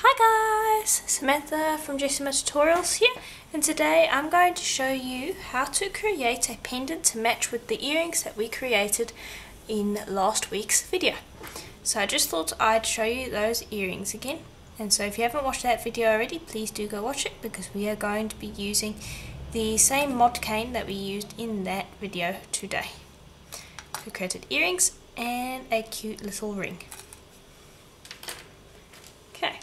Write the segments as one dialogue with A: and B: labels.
A: Hi guys, Samantha from Jessama Tutorials here and today I'm going to show you how to create a pendant to match with the earrings that we created in last week's video. So I just thought I'd show you those earrings again and so if you haven't watched that video already please do go watch it because we are going to be using the same mod cane that we used in that video today. We created earrings and a cute little ring. Okay,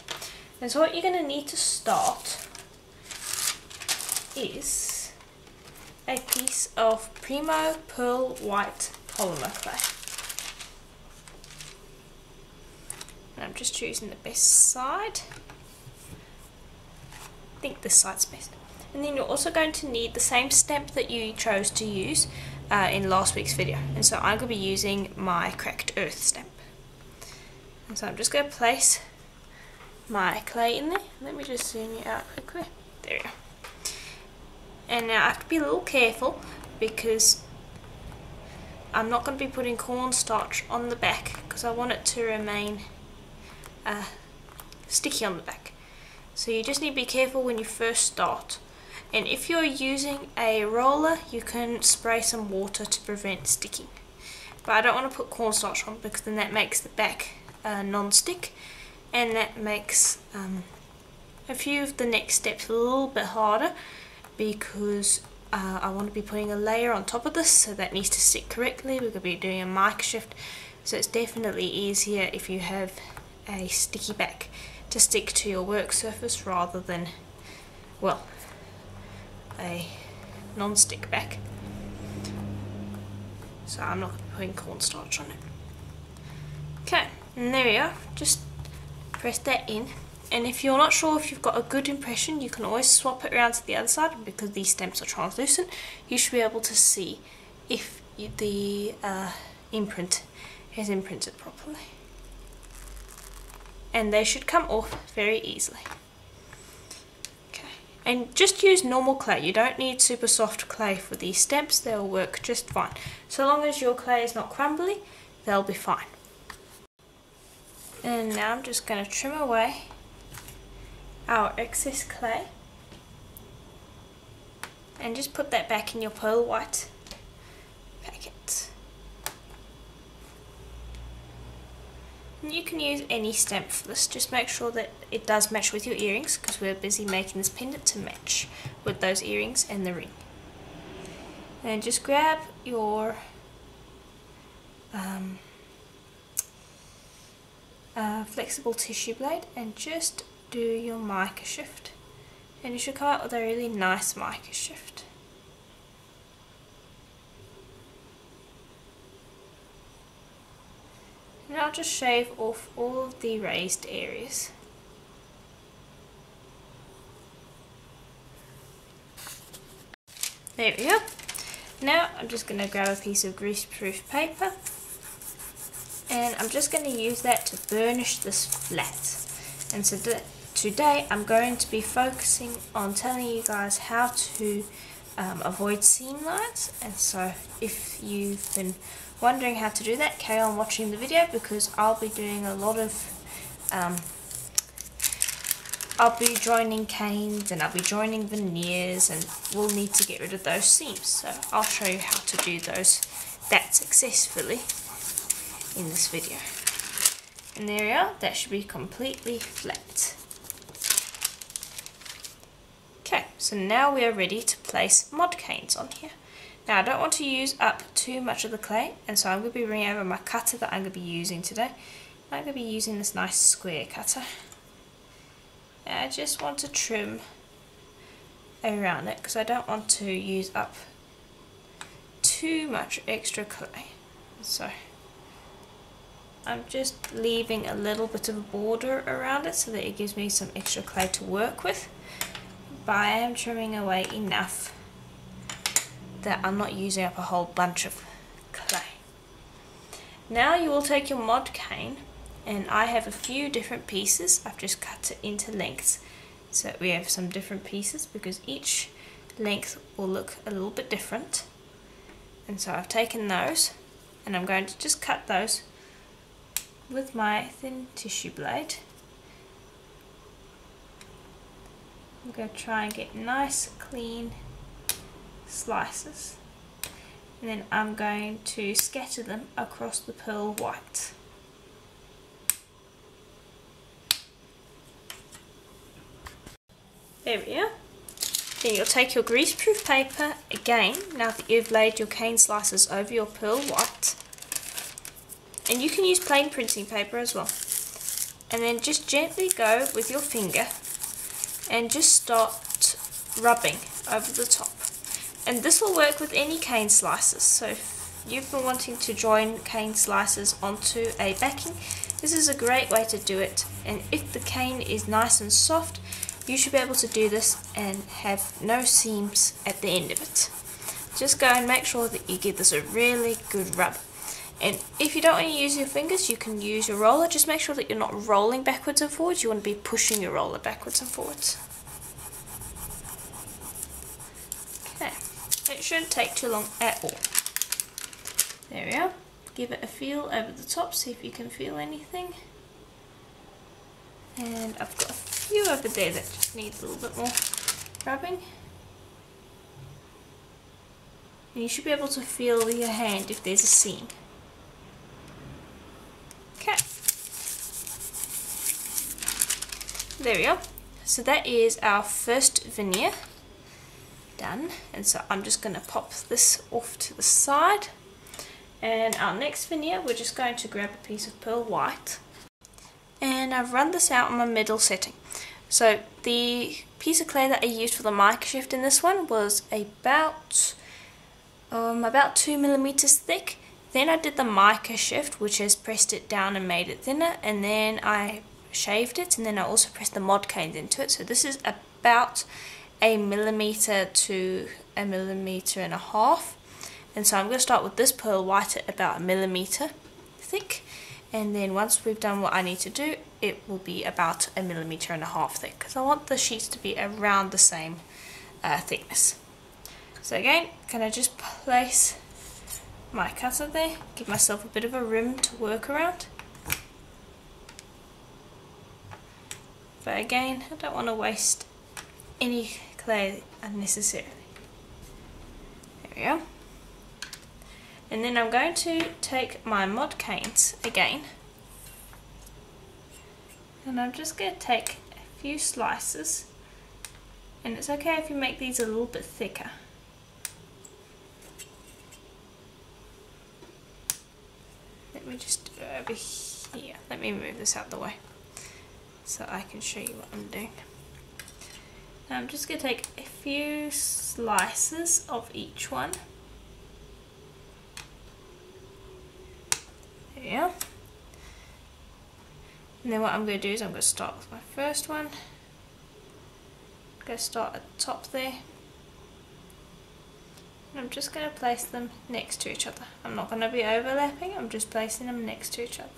A: and so what you're going to need to start is a piece of Premo Pearl White polymer clay. And I'm just choosing the best side. I think this side's best. And then you're also going to need the same stamp that you chose to use uh, in last week's video. And so I'm going to be using my Cracked Earth stamp. And so I'm just going to place my clay in there. Let me just zoom you out quickly. There you go. And now I have to be a little careful because I'm not going to be putting cornstarch on the back because I want it to remain uh, sticky on the back. So you just need to be careful when you first start. And if you're using a roller, you can spray some water to prevent sticking. But I don't want to put cornstarch on because then that makes the back uh, non-stick and that makes um, a few of the next steps a little bit harder because uh, I want to be putting a layer on top of this so that needs to stick correctly. We're going to be doing a mica shift so it's definitely easier if you have a sticky back to stick to your work surface rather than, well, a non-stick back. So I'm not putting cornstarch on it. Okay, and there we are. Just press that in. And if you're not sure if you've got a good impression, you can always swap it around to the other side. because these stamps are translucent, you should be able to see if the uh, imprint is imprinted properly. And they should come off very easily. Okay. And just use normal clay. You don't need super soft clay for these stamps. They'll work just fine. So long as your clay is not crumbly, they'll be fine. And now I'm just going to trim away our excess clay. And just put that back in your pearl white packet. You can use any stamp for this, just make sure that it does match with your earrings because we're busy making this pendant to match with those earrings and the ring. And just grab your um, flexible tissue blade and just do your mica shift. And you should come out with a really nice mica shift. And I'll just shave off all of the raised areas. There we go. Now I'm just going to grab a piece of greaseproof paper and I'm just going to use that to burnish this flat. And so today I'm going to be focusing on telling you guys how to um, avoid seam lines and so if you've been wondering how to do that, carry on watching the video because I'll be doing a lot of, um, I'll be joining canes and I'll be joining veneers and we'll need to get rid of those seams. So I'll show you how to do those that successfully in this video. And there we are, that should be completely flat. Okay, so now we are ready to place mod canes on here. Now I don't want to use up too much of the clay and so I'm going to be bringing over my cutter that I'm going to be using today. I'm going to be using this nice square cutter. And I just want to trim around it because I don't want to use up too much extra clay. So I'm just leaving a little bit of a border around it so that it gives me some extra clay to work with. But I am trimming away enough that I'm not using up a whole bunch of clay. Now you will take your mod cane and I have a few different pieces. I've just cut it into lengths so we have some different pieces because each length will look a little bit different. And so I've taken those and I'm going to just cut those with my thin tissue blade I'm going to try and get nice clean slices and then I'm going to scatter them across the pearl white. There we are. Then you'll take your greaseproof paper again, now that you've laid your cane slices over your pearl white. And you can use plain printing paper as well. And then just gently go with your finger and just start rubbing over the top. And this will work with any cane slices. So if you've been wanting to join cane slices onto a backing, this is a great way to do it. And if the cane is nice and soft, you should be able to do this and have no seams at the end of it. Just go and make sure that you give this a really good rub. And if you don't want to use your fingers, you can use your roller. Just make sure that you're not rolling backwards and forwards. You want to be pushing your roller backwards and forwards. Okay, it shouldn't take too long at all. There we are. Give it a feel over the top, see if you can feel anything. And I've got a few over there that just needs a little bit more rubbing. And you should be able to feel your hand if there's a seam. Okay. There we are. So that is our first veneer done. And so I'm just going to pop this off to the side. And our next veneer, we're just going to grab a piece of pearl white and I've run this out on my middle setting. So the piece of clay that I used for the mica shift in this one was about um, about two millimeters thick. Then I did the mica shift, which has pressed it down and made it thinner, and then I shaved it, and then I also pressed the mod canes into it. So this is about a millimeter to a millimeter and a half. And so I'm going to start with this pearl white at about a millimeter thick and then once we've done what I need to do it will be about a millimeter and a half thick because I want the sheets to be around the same uh, thickness so again can I just place my cutter there give myself a bit of a rim to work around but again I don't want to waste any clay unnecessarily. There we go. And then I'm going to take my mod canes again. And I'm just going to take a few slices. And it's okay if you make these a little bit thicker. Let me just do it over here. Let me move this out of the way so I can show you what I'm doing now I'm just going to take a few slices of each one here. And then what I'm going to do is I'm going to start with my first one. I'm going to start at the top there. And I'm just going to place them next to each other. I'm not going to be overlapping, I'm just placing them next to each other.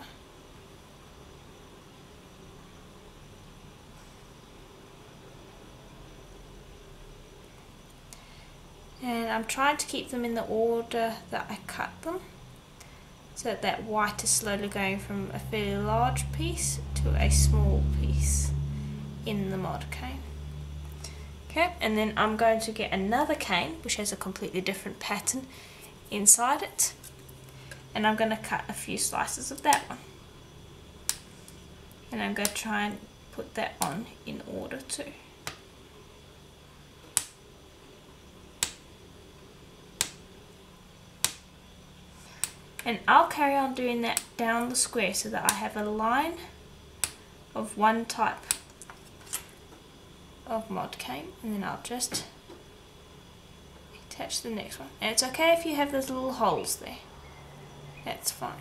A: And I'm trying to keep them in the order that I cut them so that, that white is slowly going from a fairly large piece to a small piece in the mod cane. Okay, and then I'm going to get another cane which has a completely different pattern inside it and I'm going to cut a few slices of that one. And I'm going to try and put that on in order too. And I'll carry on doing that down the square so that I have a line of one type of mod cane and then I'll just attach the next one. And it's okay if you have those little holes there. That's fine.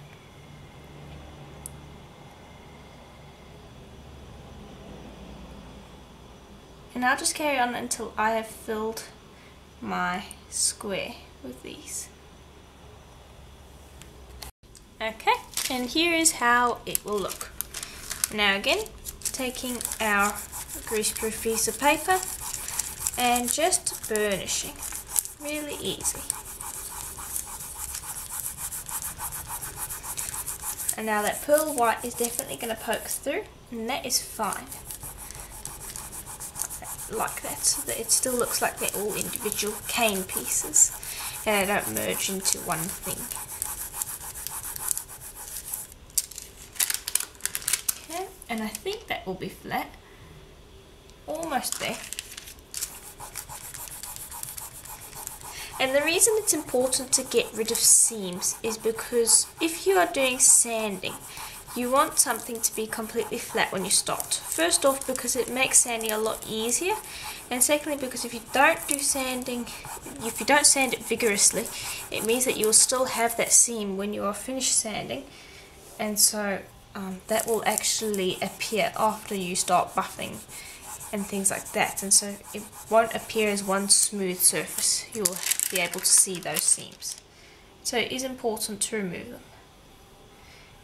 A: And I'll just carry on until I have filled my square with these Okay, and here is how it will look. Now again, taking our greaseproof piece of paper and just burnishing. Really easy. And now that pearl white is definitely going to poke through, and that is fine. like that so that it still looks like they're all individual cane pieces and they don't merge into one thing. Okay, and I think that will be flat. Almost there. And the reason it's important to get rid of seams is because if you are doing sanding, you want something to be completely flat when you start. First off because it makes sanding a lot easier and secondly because if you don't do sanding, if you don't sand it vigorously, it means that you'll still have that seam when you are finished sanding and so um, that will actually appear after you start buffing and things like that. And so it won't appear as one smooth surface. You'll be able to see those seams. So it is important to remove them.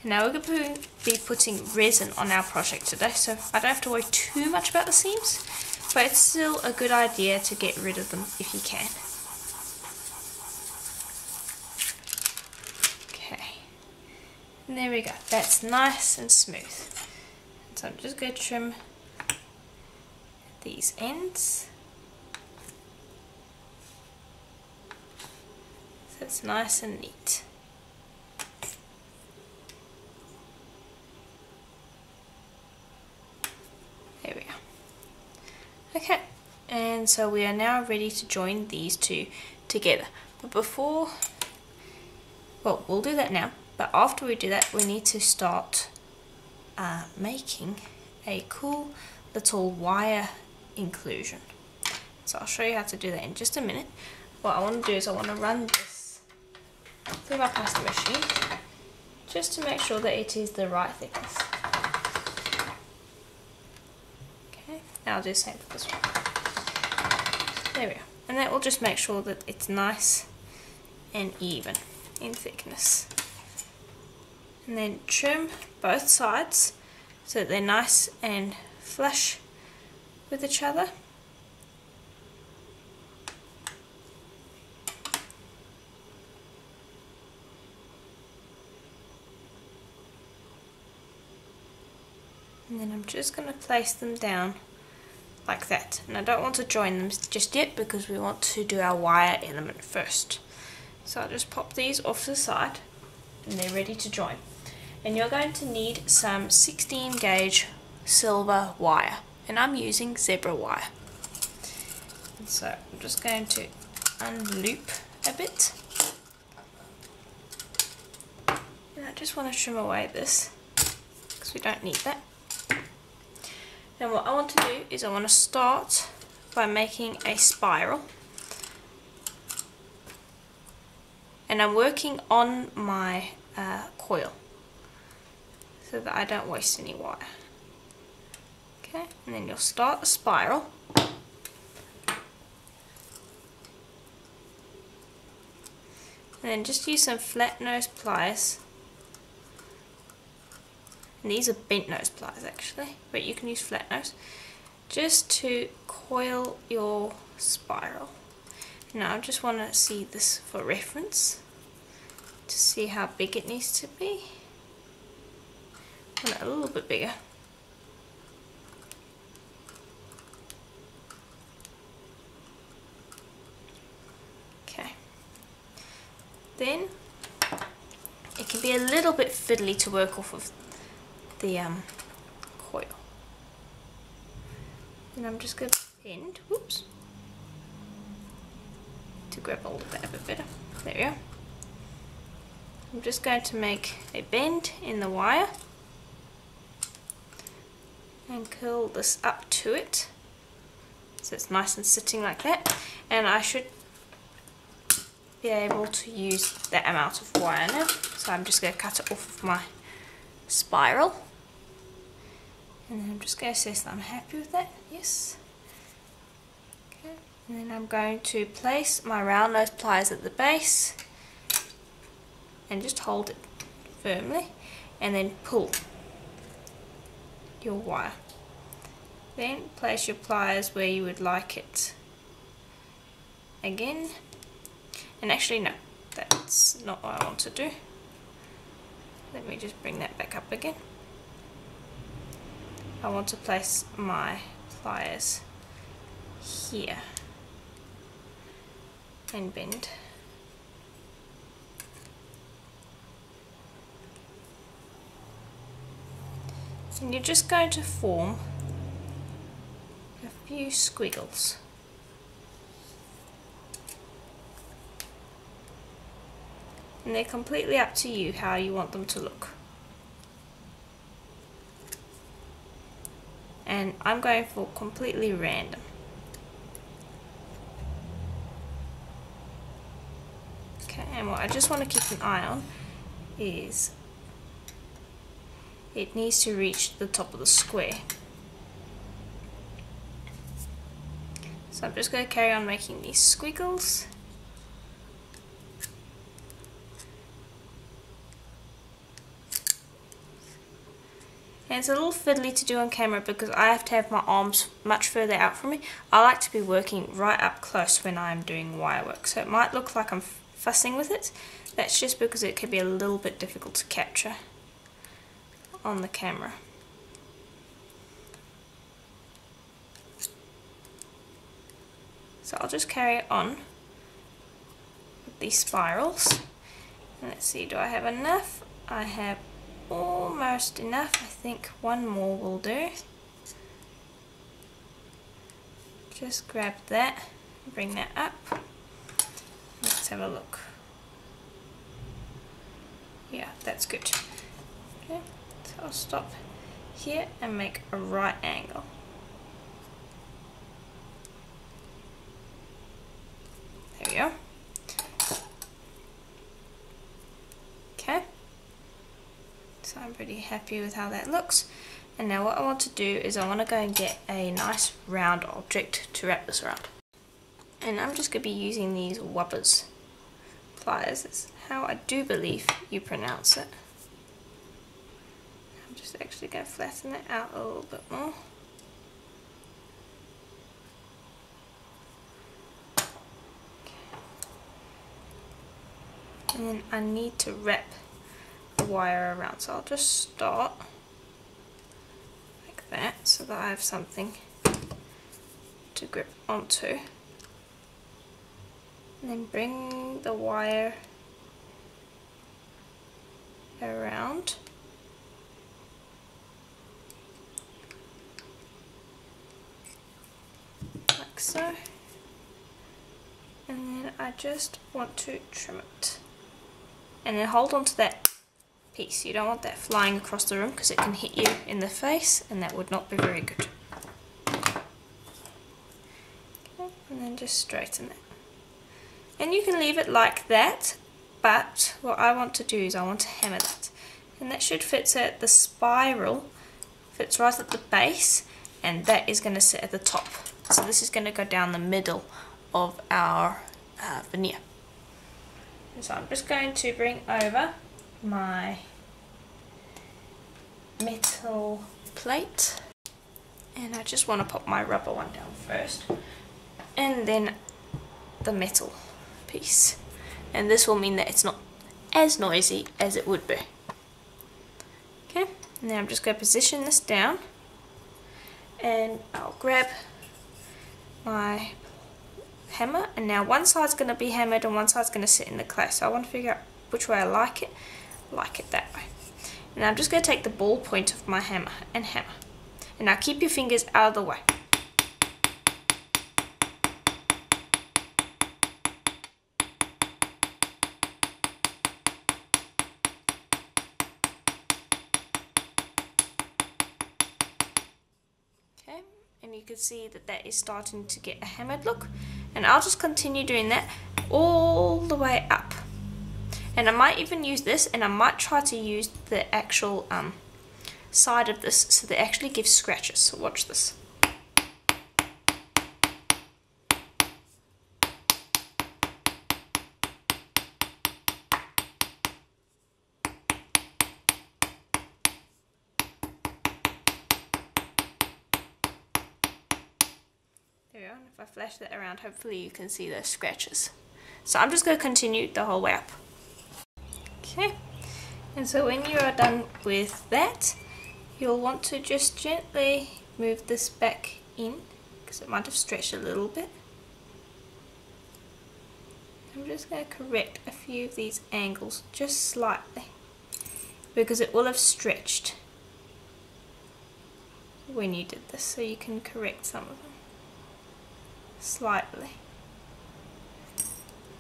A: Now we're going to be putting resin on our project today so I don't have to worry too much about the seams but it's still a good idea to get rid of them if you can okay and there we go that's nice and smooth so I'm just going to trim these ends. So it's nice and neat. There we are. Okay, and so we are now ready to join these two together. But before, well, we'll do that now. But after we do that, we need to start uh, making a cool little wire inclusion. So I'll show you how to do that in just a minute. What I want to do is I want to run this through my pasta machine just to make sure that it is the right thickness. Okay, now I'll do the same for this one. There we go. And that will just make sure that it's nice and even in thickness. And then trim both sides so that they're nice and flush with each other. And then I'm just going to place them down like that. And I don't want to join them just yet because we want to do our wire element first. So I'll just pop these off the side and they're ready to join. And you're going to need some 16 gauge silver wire and I'm using zebra wire. So I'm just going to unloop a bit. And I just want to trim away this because we don't need that. And what I want to do is I want to start by making a spiral. And I'm working on my uh, coil so that I don't waste any wire. Okay, and then you'll start the spiral. And then just use some flat nose pliers. And these are bent nose pliers actually, but you can use flat nose. Just to coil your spiral. Now I just want to see this for reference to see how big it needs to be. A little bit bigger. Okay. Then it can be a little bit fiddly to work off of the um, coil. And I'm just going to bend, whoops, to grab hold of that a bit better. There we go. I'm just going to make a bend in the wire and curl this up to it so it's nice and sitting like that and I should be able to use that amount of wire now. So I'm just going to cut it off of my spiral. And then I'm just going to say that I'm happy with that. Yes. Okay. And then I'm going to place my round nose pliers at the base and just hold it firmly and then pull your wire. Then place your pliers where you would like it. Again, and actually, no, that's not what I want to do. Let me just bring that back up again. I want to place my pliers here and bend. And you're just going to form few squiggles. And they're completely up to you how you want them to look. And I'm going for completely random. Okay, and what I just want to keep an eye on is it needs to reach the top of the square. So I'm just going to carry on making these squiggles. And it's a little fiddly to do on camera because I have to have my arms much further out from me. I like to be working right up close when I'm doing wire work. So it might look like I'm fussing with it. That's just because it can be a little bit difficult to capture on the camera. So I'll just carry it on with these spirals. Let's see, do I have enough? I have almost enough. I think one more will do. Just grab that, bring that up. Let's have a look. Yeah, that's good. Okay. so I'll stop here and make a right angle. There we go. Okay. So I'm pretty happy with how that looks. And now what I want to do is I want to go and get a nice round object to wrap this around. And I'm just going to be using these Wubbers pliers. That's how I do believe you pronounce it. I'm just actually going to flatten it out a little bit more. And then I need to wrap the wire around, so I'll just start like that so that I have something to grip onto. And then bring the wire around. Like so. And then I just want to trim it. And then hold on to that piece. You don't want that flying across the room because it can hit you in the face and that would not be very good. Okay, and then just straighten it. And you can leave it like that, but what I want to do is I want to hammer that. And that should fit so the spiral fits right at the base and that is going to sit at the top. So this is going to go down the middle of our uh, veneer. So I'm just going to bring over my metal plate. And I just want to pop my rubber one down first. And then the metal piece. And this will mean that it's not as noisy as it would be. Okay now I'm just going to position this down. And I'll grab my hammer and now one side's going to be hammered and one side's going to sit in the clay. So I want to figure out which way I like it like it that way. And I'm just going to take the ball point of my hammer and hammer. And now keep your fingers out of the way. Okay, and you can see that that is starting to get a hammered look and I'll just continue doing that all the way up. And I might even use this and I might try to use the actual um, side of this so that it actually gives scratches. So watch this if I flash that around, hopefully you can see those scratches. So I'm just going to continue the whole way up. Okay, and so when you are done with that, you'll want to just gently move this back in because it might have stretched a little bit. I'm just going to correct a few of these angles just slightly because it will have stretched when you did this so you can correct some of them slightly.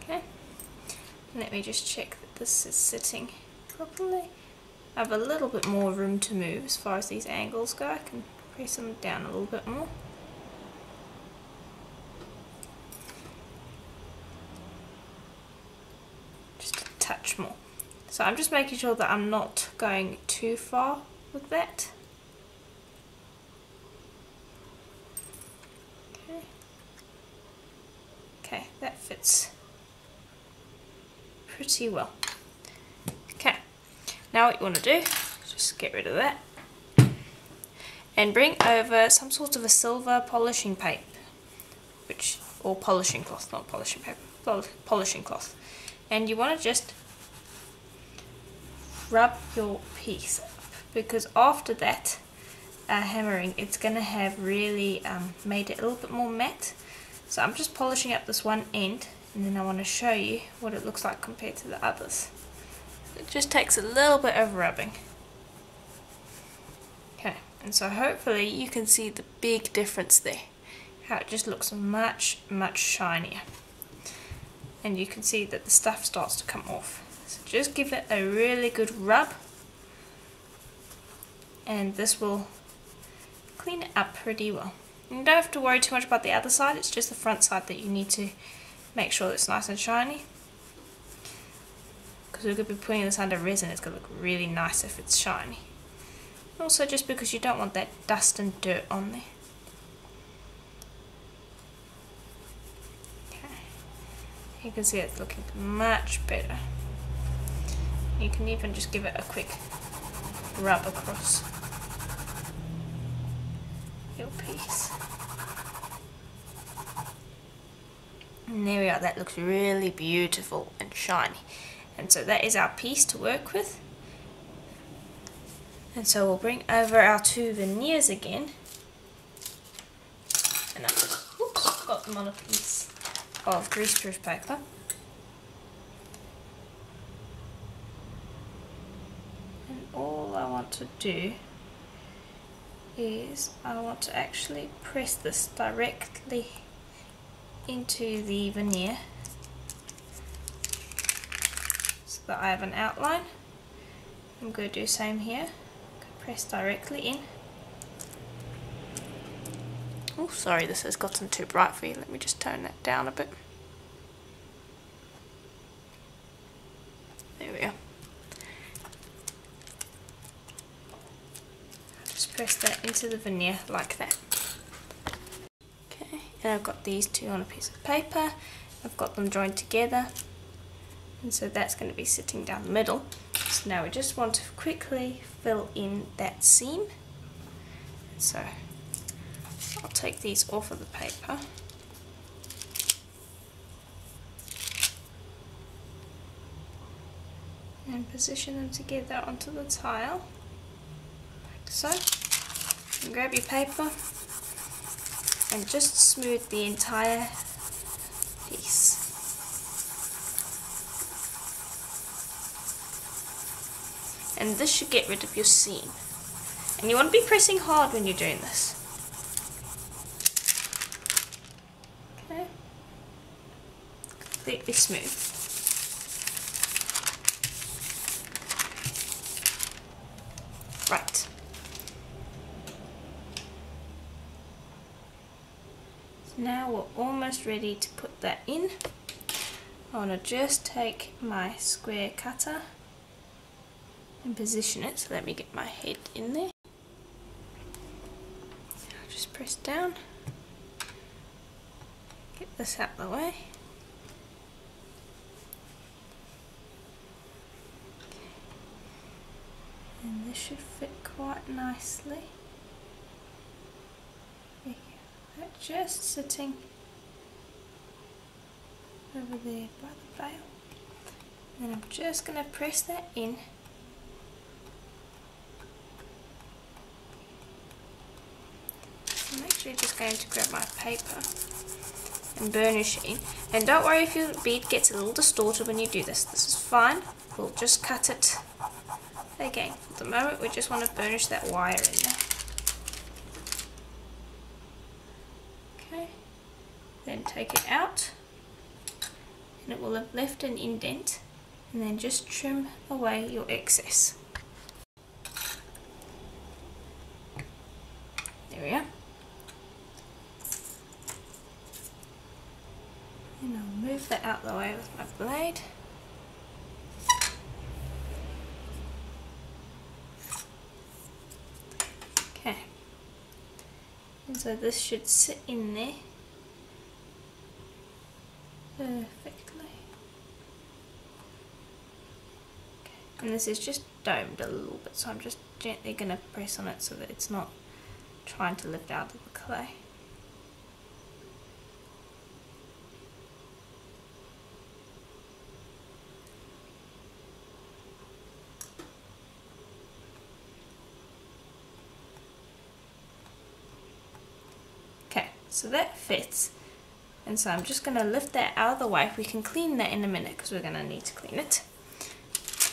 A: Okay. Let me just check that this is sitting properly. I have a little bit more room to move as far as these angles go. I can press them down a little bit more. Just a touch more. So I'm just making sure that I'm not going too far with that. Okay, okay that fits pretty well. Okay, now what you want to do, just get rid of that and bring over some sort of a silver polishing paper, which or polishing cloth, not polishing paper, polishing cloth and you want to just rub your piece up because after that uh, hammering it's going to have really um, made it a little bit more matte so I'm just polishing up this one end and then I want to show you what it looks like compared to the others. It just takes a little bit of rubbing. Okay and so hopefully you can see the big difference there. How it just looks much much shinier. And you can see that the stuff starts to come off. So just give it a really good rub. And this will clean it up pretty well. You don't have to worry too much about the other side, it's just the front side that you need to make sure it's nice and shiny. Because we're going to be putting this under resin, it's going to look really nice if it's shiny. Also just because you don't want that dust and dirt on there. Okay. you can see it's looking much better. You can even just give it a quick rub across your piece. And there we are, that looks really beautiful and shiny. And so that is our piece to work with. And so we'll bring over our two veneers again. And I've oops, got them on a piece of greaseproof paper. And all I want to do is I want to actually press this directly into the veneer so that I have an outline. I'm going to do the same here. Press directly in. Oh, sorry, this has gotten too bright for you. Let me just tone that down a bit. There we go. Just press that into the veneer like that. I've got these two on a piece of paper. I've got them joined together. And so that's going to be sitting down the middle. So now we just want to quickly fill in that seam. So I'll take these off of the paper. And position them together onto the tile, like so. And grab your paper and just smooth the entire piece. And this should get rid of your seam. And you want to be pressing hard when you're doing this. Okay. Completely smooth. Right. So now we're almost ready to put that in. I want to just take my square cutter and position it. So let me get my head in there. I'll just press down. Get this out of the way. and this should fit quite nicely. There just sitting over there by the veil. And I'm just going to press that in. I'm actually just going to grab my paper and burnishing. And don't worry if your bead gets a little distorted when you do this. This is fine. We'll just cut it again. For the moment, we just want to burnish that wire in there. Okay. Then take it out. And it will have left an indent. And then just trim away your excess. There we are. And I'll move that out the way with my blade. Okay. And so this should sit in there perfectly. Okay. And this is just domed a little bit, so I'm just gently going to press on it so that it's not trying to lift out of the clay. Okay, so that fits. And so I'm just going to lift that out of the way. We can clean that in a minute because we're going to need to clean it.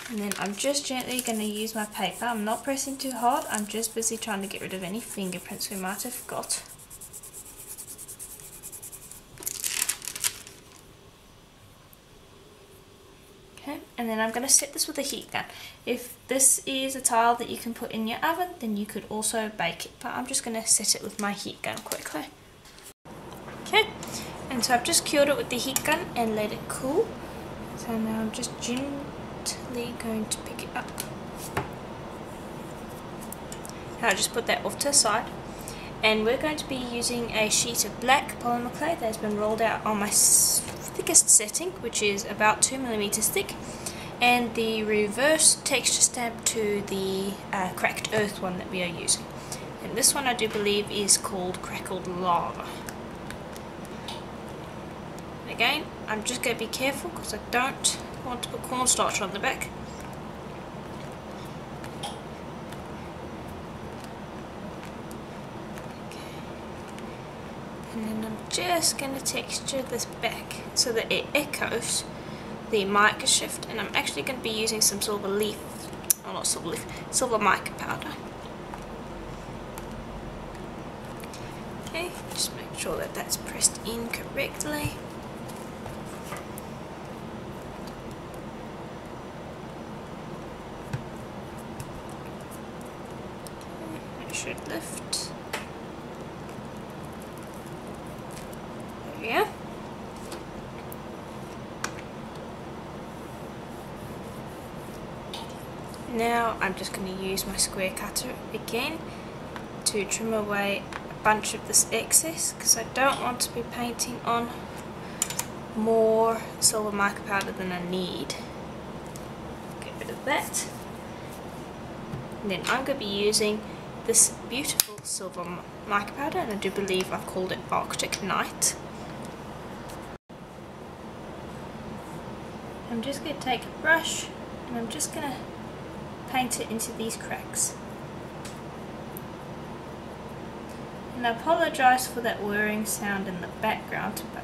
A: And then I'm just gently going to use my paper. I'm not pressing too hard. I'm just busy trying to get rid of any fingerprints we might have got. Okay, and then I'm going to set this with a heat gun. If this is a tile that you can put in your oven, then you could also bake it. But I'm just going to set it with my heat gun quickly. Okay, and so I've just cured it with the heat gun and let it cool. So now I'm just gently going to pick it up. I'll just put that off to the side. And we're going to be using a sheet of black polymer clay that has been rolled out on my thickest setting, which is about 2 millimeters thick, and the reverse texture stamp to the uh, cracked earth one that we are using. And this one I do believe is called crackled lava. Again, I'm just going to be careful because I don't want to put cornstarch on the back. And then I'm just going to texture this back so that it echoes the mica shift and I'm actually going to be using some silver leaf, or not silver leaf, silver mica powder. Okay, just make sure that that's pressed in correctly. it should lift. There we are. Now I'm just square cutter again to trim away a bunch of this excess because I don't want to be painting on more silver mica powder than I need. Get rid of that. And then I'm going to be using this beautiful silver mica powder and I do believe I've called it Arctic Night. I'm just going to take a brush and I'm just going to paint it into these cracks. And I apologise for that whirring sound in the background, but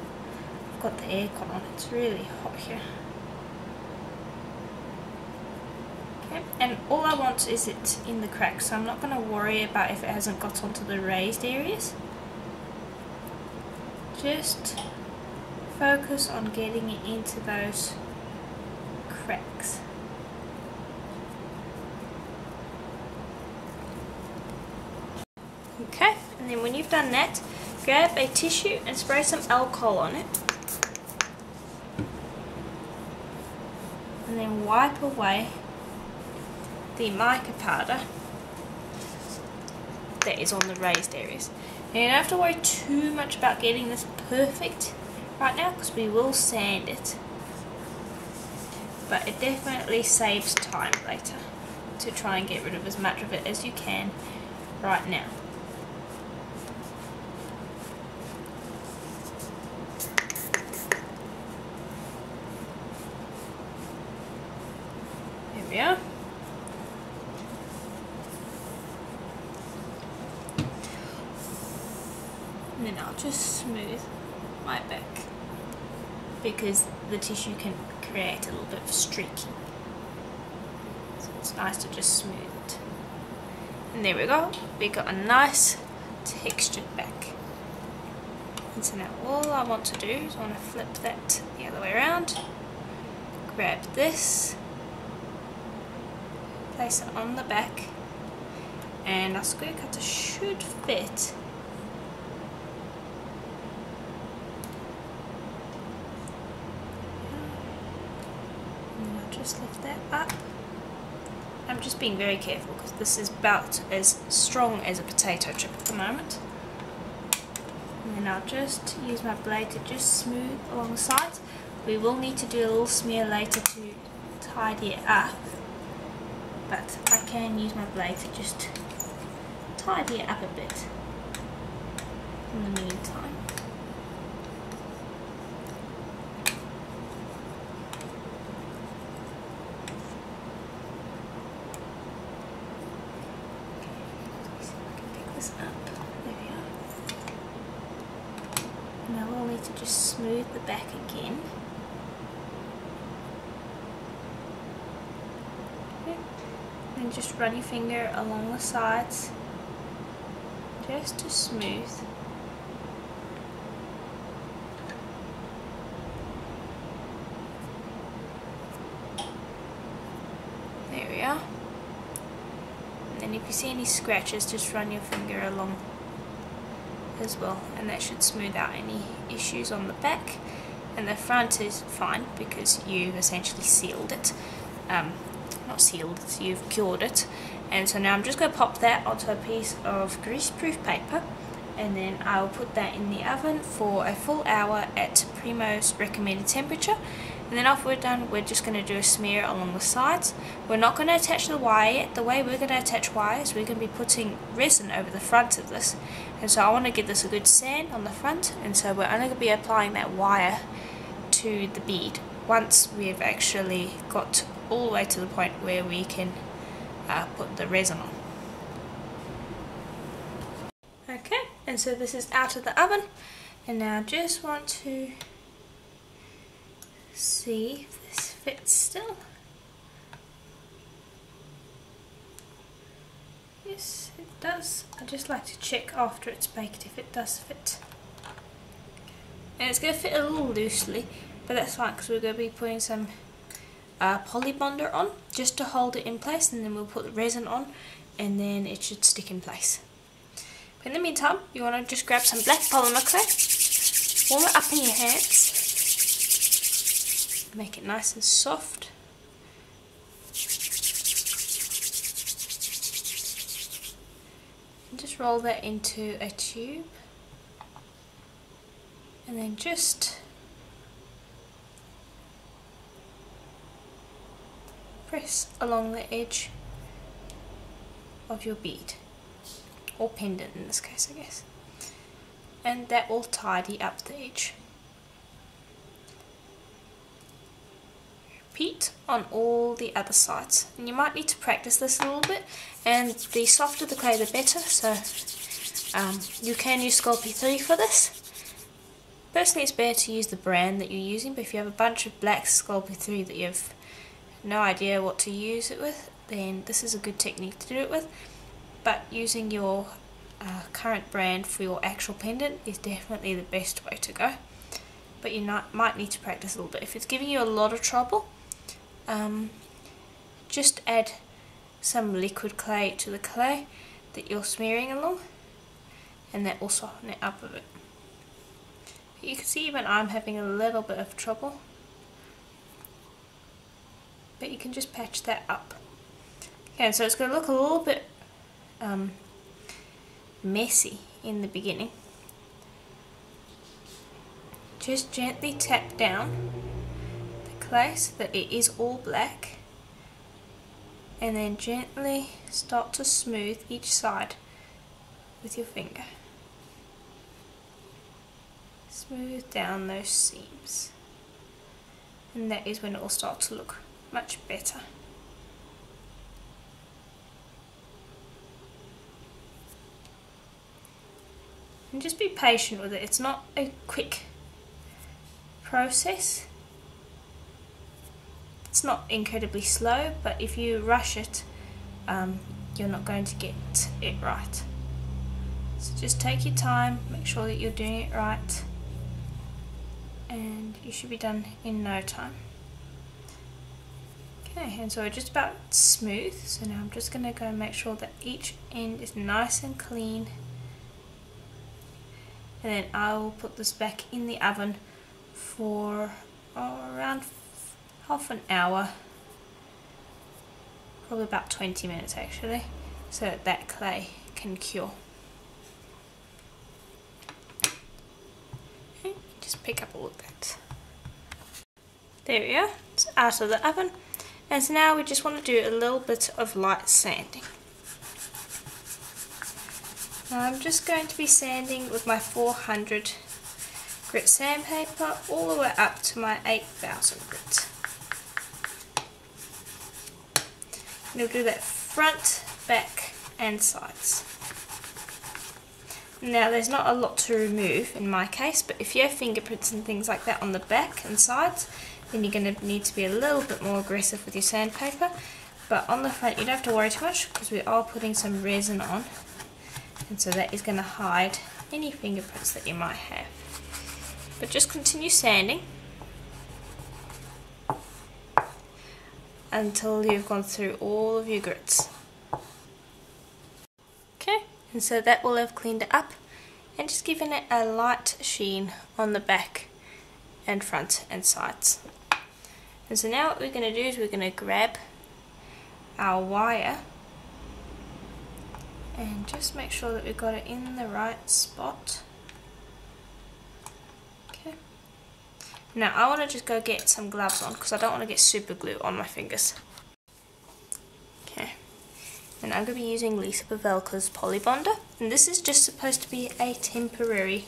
A: I've got the aircon on, it's really hot here. Okay, and all I want is it in the cracks, so I'm not going to worry about if it hasn't got onto the raised areas. Just focus on getting it into those cracks. Okay, and then when you've done that, grab a tissue and spray some alcohol on it. And then wipe away the mica powder that is on the raised areas. Now you don't have to worry too much about getting this perfect right now because we will sand it. But it definitely saves time later to try and get rid of as much of it as you can right now. we are. And then I'll just smooth my back because the tissue can create a little bit of streaking. So it's nice to just smooth it. And there we go, we got a nice textured back. And so now all I want to do is I want to flip that the other way around, grab this, place it on the back, and our square cutter should fit and I'll just lift that up. I'm just being very careful because this is about as strong as a potato chip at the moment. And then I'll just use my blade to just smooth along the sides. We will need to do a little smear later to tidy it up. But I can use my blade to just tidy it up a bit in the meantime. this up. There we are. Now we'll need to just smooth the back again. Okay. And just run your finger along the sides just to smooth. There we are. And then if you see any scratches, just run your finger along as well and that should smooth out any issues on the back and the front is fine because you've essentially sealed it um, not sealed it, you've cured it. And so now I'm just going to pop that onto a piece of greaseproof paper and then I'll put that in the oven for a full hour at Premo's recommended temperature. And then after we're done we're just going to do a smear along the sides. We're not going to attach the wire yet. The way we're going to attach wires we're going to be putting resin over the front of this. And so I want to give this a good sand on the front and so we're only going to be applying that wire to the bead once we've actually got all the way to the point where we can uh, put the resin on okay and so this is out of the oven and now I just want to see if this fits still. Yes, it does. I just like to check after it's baked if it does fit. And it's going to fit a little loosely, but that's fine because we're going to be putting some uh, poly bonder on just to hold it in place and then we'll put the resin on and then it should stick in place. But in the meantime, you want to just grab some black polymer clay, warm it up in your hands make it nice and soft. And just roll that into a tube and then just press along the edge of your bead or pendant in this case I guess and that will tidy up the edge. repeat on all the other sides. And you might need to practice this a little bit, and the softer the clay the better, so um, you can use Sculpey 3 for this. Personally it's better to use the brand that you're using, but if you have a bunch of black Sculpey 3 that you have no idea what to use it with, then this is a good technique to do it with. But using your uh, current brand for your actual pendant is definitely the best way to go but you not, might need to practice a little bit. If it's giving you a lot of trouble, um, just add some liquid clay to the clay that you're smearing along and that will soften it up a bit. You can see even I'm having a little bit of trouble but you can just patch that up. Okay, so it's going to look a little bit um, messy in the beginning. Just gently tap down the clay so that it is all black and then gently start to smooth each side with your finger. Smooth down those seams and that is when it will start to look much better. And just be patient with it. It's not a quick process. It's not incredibly slow, but if you rush it, um, you're not going to get it right. So just take your time, make sure that you're doing it right, and you should be done in no time. Okay, and so we're just about smooth, so now I'm just going to go and make sure that each end is nice and clean. And then I will put this back in the oven for oh, around half an hour. Probably about 20 minutes actually so that that clay can cure. Okay, just pick up all of that. There we are. It's out of the oven and so now we just want to do a little bit of light sanding now I'm just going to be sanding with my 400 grit sandpaper all the way up to my 8000 grit You'll do that front, back and sides. Now there's not a lot to remove in my case, but if you have fingerprints and things like that on the back and sides, then you're going to need to be a little bit more aggressive with your sandpaper. But on the front you don't have to worry too much because we are putting some resin on. And so that is going to hide any fingerprints that you might have. But just continue sanding until you've gone through all of your grits. Okay, and so that will have cleaned it up and just given it a light sheen on the back and front and sides. And so now what we're going to do is we're going to grab our wire and just make sure that we've got it in the right spot. Okay. Now I want to just go get some gloves on because I don't want to get super glue on my fingers. Okay. And I'm going to be using Lisa Pavelka's Polybonder. And this is just supposed to be a temporary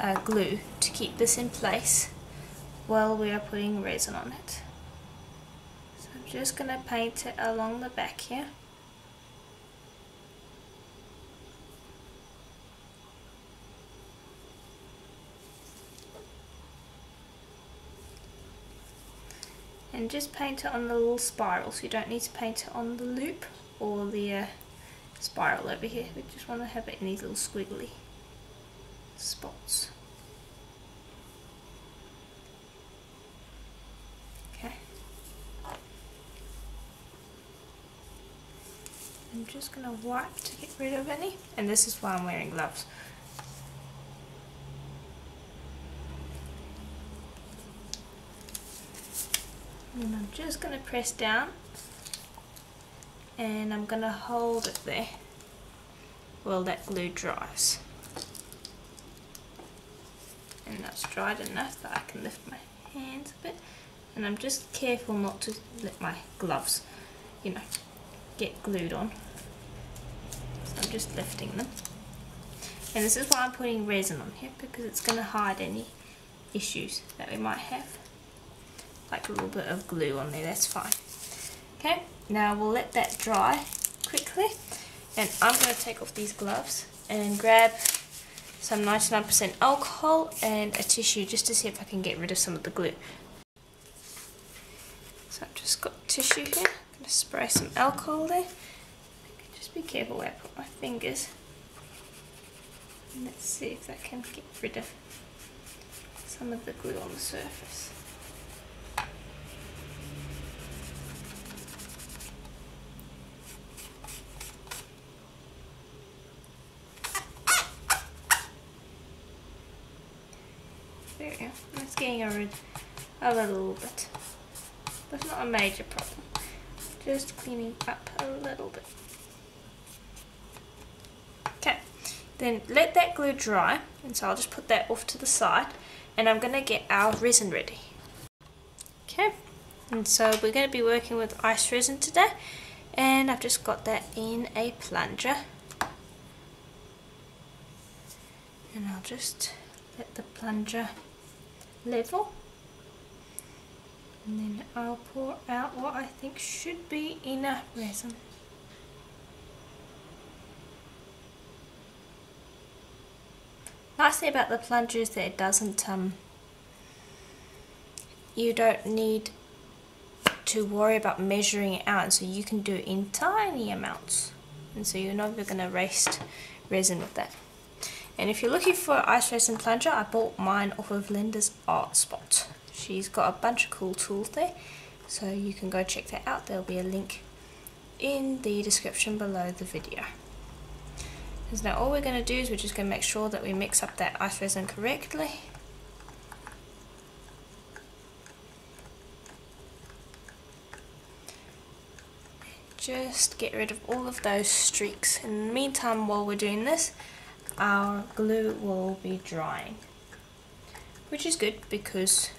A: uh, glue to keep this in place while we are putting resin on it. So I'm just going to paint it along the back here. and just paint it on the little spiral so you don't need to paint it on the loop or the uh, spiral over here we just want to have it in these little squiggly spots. Okay. I'm just going to wipe to get rid of any and this is why I'm wearing gloves. And I'm just going to press down and I'm going to hold it there while that glue dries and that's dried enough that I can lift my hands a bit. And I'm just careful not to let my gloves you know get glued on. So I'm just lifting them. And this is why I'm putting resin on here because it's going to hide any issues that we might have. Like a little bit of glue on there, that's fine. Okay, now we'll let that dry quickly. And I'm going to take off these gloves and grab some 99% alcohol and a tissue just to see if I can get rid of some of the glue. So I've just got tissue here, I'm going to spray some alcohol there. Just be careful where I put my fingers. And let's see if that can get rid of some of the glue on the surface. There It's getting a little bit. But not a major problem. Just cleaning up a little bit. Okay, then let that glue dry. And so I'll just put that off to the side. And I'm going to get our resin ready. Okay, and so we're going to be working with ice resin today. And I've just got that in a plunger. And I'll just let the plunger level. And then I'll pour out what I think should be enough resin. Nice thing about the plunger is that it doesn't um you don't need to worry about measuring it out so you can do it in tiny amounts. And so you're not even going to waste resin with that. And if you're looking for an ice resin plunger, I bought mine off of Linda's Art Spot. She's got a bunch of cool tools there, so you can go check that out. There'll be a link in the description below the video. Because now all we're going to do is we're just going to make sure that we mix up that ice resin correctly. Just get rid of all of those streaks. In the meantime, while we're doing this, our glue will be drying. Which is good because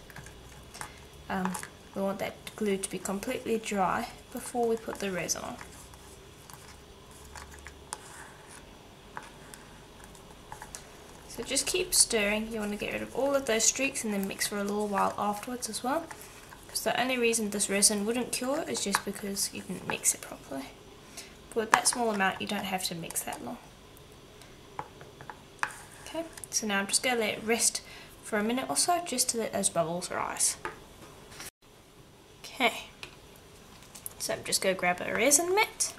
A: um, we want that glue to be completely dry before we put the resin on. So just keep stirring, you want to get rid of all of those streaks and then mix for a little while afterwards as well. Because the only reason this resin wouldn't cure is just because you didn't mix it properly. But with that small amount you don't have to mix that long. Okay, so now I'm just going to let it rest for a minute or so just to let those bubbles rise. Okay, so I'm just going to grab a resin mat,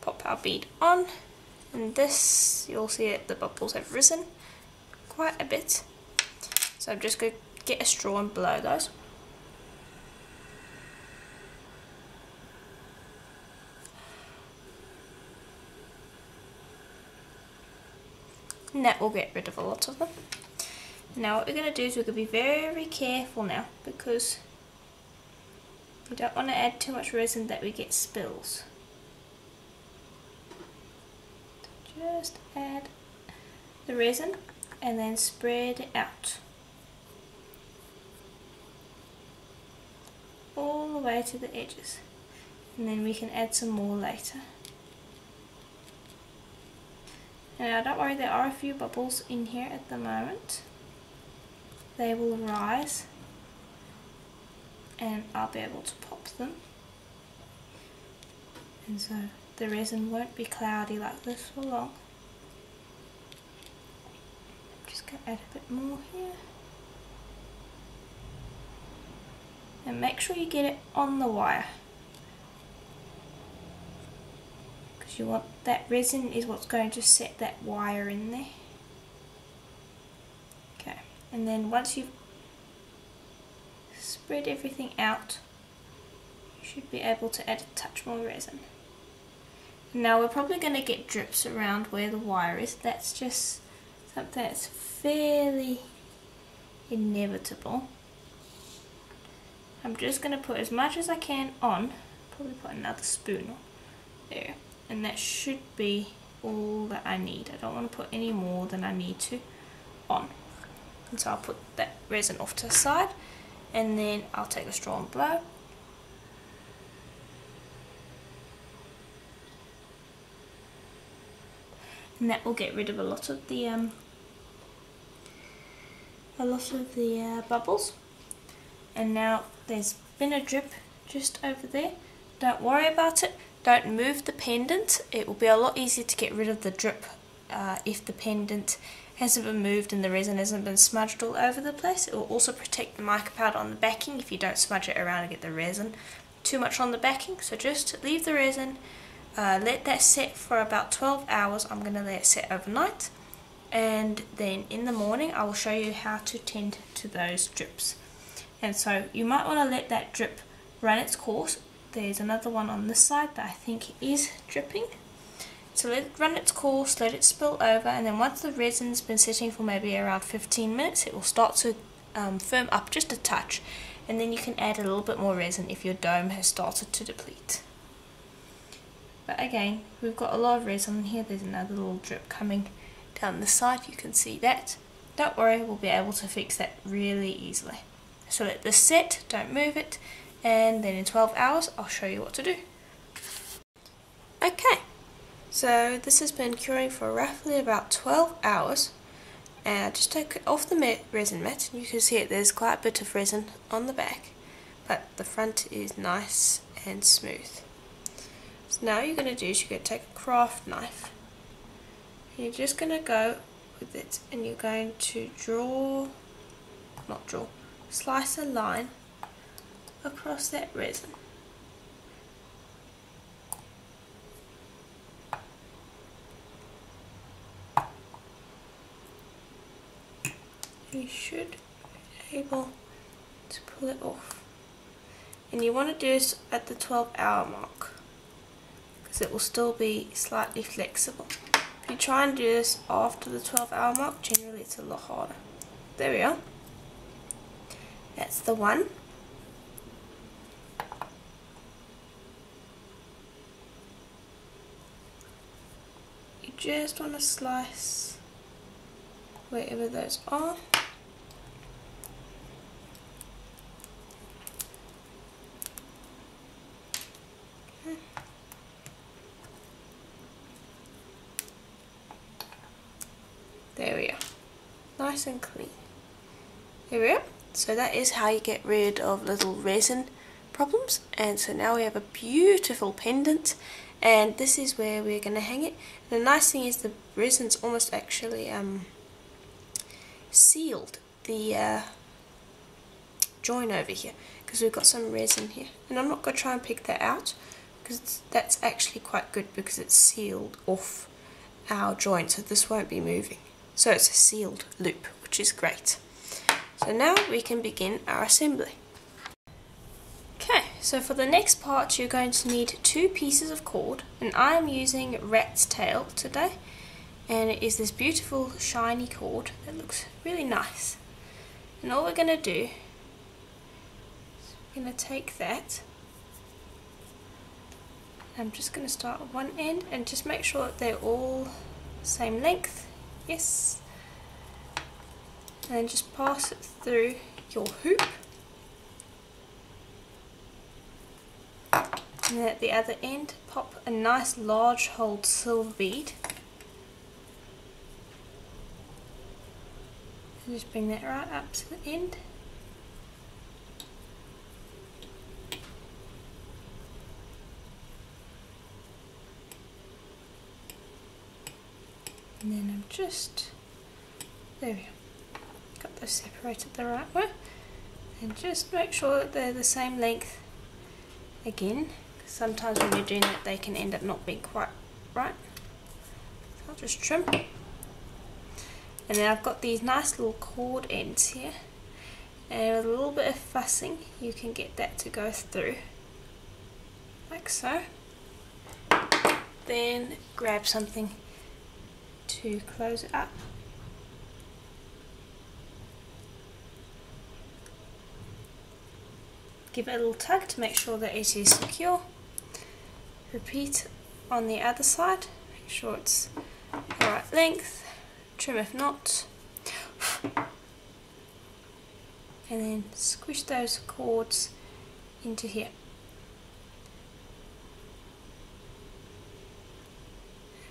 A: pop our bead on, and this, you'll see it, the bubbles have risen quite a bit. So I'm just going to get a straw and blow those. And that will get rid of a lot of them. Now what we're going to do is we're going to be very careful now because we don't want to add too much resin that we get spills. Just add the resin and then spread it out. All the way to the edges. And then we can add some more later. Now don't worry, there are a few bubbles in here at the moment. They will rise and I'll be able to pop them. And so the resin won't be cloudy like this for long. I'm Just going to add a bit more here. And make sure you get it on the wire. Because you want that resin is what's going to set that wire in there. Okay, and then once you've spread everything out, you should be able to add a touch more resin. Now we're probably going to get drips around where the wire is. That's just something that's fairly inevitable. I'm just going to put as much as I can on. Probably put another spoon on there. And that should be all that I need. I don't want to put any more than I need to on. And so I'll put that resin off to the side. And then I'll take a straw and blow. and that will get rid of a lot of the um, a lot of the uh, bubbles and now there's been a drip just over there don't worry about it don't move the pendant it will be a lot easier to get rid of the drip uh, if the pendant hasn't been moved and the resin hasn't been smudged all over the place it will also protect the mica powder on the backing if you don't smudge it around and get the resin too much on the backing so just leave the resin uh, let that set for about 12 hours. I'm going to let it set overnight. And then in the morning, I will show you how to tend to those drips. And so you might want to let that drip run its course. There's another one on this side that I think is dripping. So let it run its course, let it spill over, and then once the resin's been sitting for maybe around 15 minutes, it will start to um, firm up just a touch. And then you can add a little bit more resin if your dome has started to deplete. But again, we've got a lot of resin here. There's another little drip coming down the side. You can see that. Don't worry, we'll be able to fix that really easily. So let this set, don't move it, and then in 12 hours I'll show you what to do. Okay, so this has been curing for roughly about 12 hours. And I just it off the resin mat, and you can see it, there's quite a bit of resin on the back, but the front is nice and smooth. So now you're going to do is you're going to take a craft knife. You're just going to go with it and you're going to draw, not draw, slice a line across that resin. You should be able to pull it off. And you want to do this at the 12 hour mark because it will still be slightly flexible. If you try and do this after the 12 hour mark, generally it's a lot harder. There we are. That's the one. Just want to slice wherever those are. Hmm. There we are. Nice and clean. There we are. So that is how you get rid of little resin problems. And so now we have a beautiful pendant. And this is where we're going to hang it. the nice thing is the resin's almost actually um, sealed the uh, join over here. Because we've got some resin here. And I'm not going to try and pick that out. Because that's actually quite good because it's sealed off our joint. So this won't be moving. So it's a sealed loop, which is great. So now we can begin our assembly. So for the next part you're going to need two pieces of cord and I am using rat's tail today and it is this beautiful shiny cord that looks really nice. And all we're going to do is we're going to take that I'm just going to start at one end and just make sure that they're all same length yes and then just pass it through your hoop and then at the other end pop a nice large hold silver bead. And just bring that right up to the end. And then I'm just there we go. Got those separated the right way. And just make sure that they're the same length again sometimes when you're doing that they can end up not being quite right so I'll just trim and then I've got these nice little cord ends here and with a little bit of fussing you can get that to go through like so then grab something to close it up. Give it a little tug to make sure that it is secure. Repeat on the other side, make sure it's the right length, trim if not. And then squish those cords into here.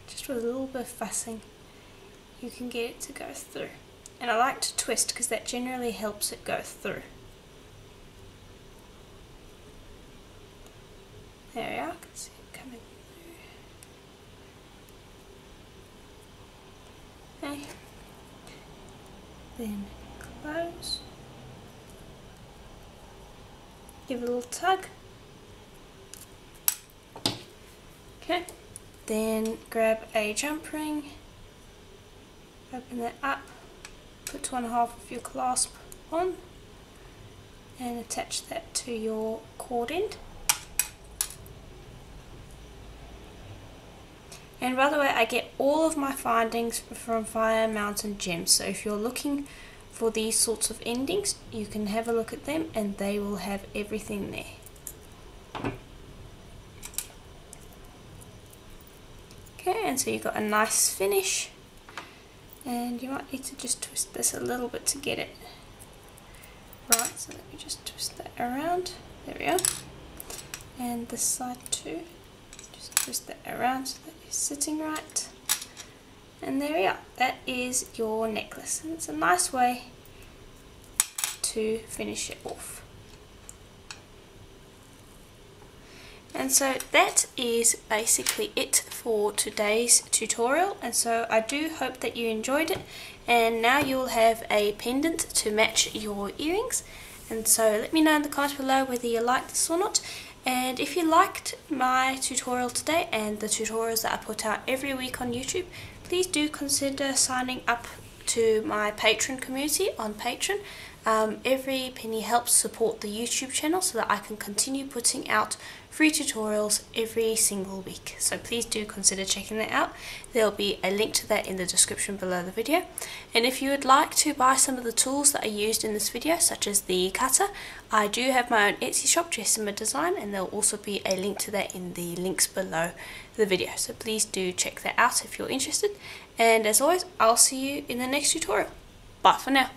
A: Just with a little bit of fussing you can get it to go through. And I like to twist because that generally helps it go through. There we are, I can see it coming through. Okay. Then close. Give it a little tug. Okay. Then grab a jump ring open that up, put one half of your clasp on and attach that to your cord end. And by the way, I get all of my findings from Fire Mountain Gems, so if you're looking for these sorts of endings, you can have a look at them and they will have everything there. Okay, and so you've got a nice finish. And you might need to just twist this a little bit to get it right. So let me just twist that around. There we are. And this side too. Just twist that around so that sitting right. And there we are. That is your necklace. And it's a nice way to finish it off. And so that is basically it for today's tutorial. And so I do hope that you enjoyed it. And now you'll have a pendant to match your earrings. And so let me know in the comments below whether you like this or not and if you liked my tutorial today and the tutorials that I put out every week on YouTube please do consider signing up to my Patreon community on Patreon um, every penny helps support the YouTube channel so that I can continue putting out free tutorials every single week. So please do consider checking that out. There'll be a link to that in the description below the video. And if you would like to buy some of the tools that I used in this video, such as the cutter, I do have my own Etsy shop, Jessama Design, and there'll also be a link to that in the links below the video. So please do check that out if you're interested. And as always, I'll see you in the next tutorial. Bye for now.